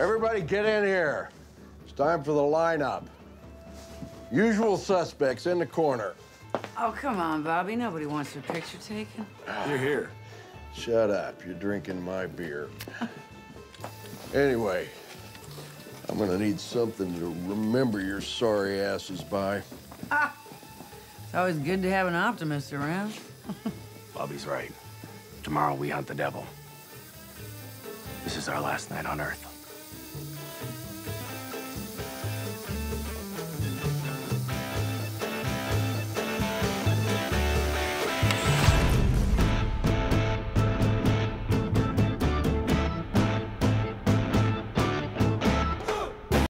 Everybody get in here. It's time for the lineup. Usual suspects in the corner. Oh, come on, Bobby. Nobody wants their picture taken. You're here. Shut up. You're drinking my beer. anyway, I'm gonna need something to remember your sorry asses by. It's always good to have an optimist around. Bobby's right. Tomorrow we hunt the devil. This is our last night on Earth.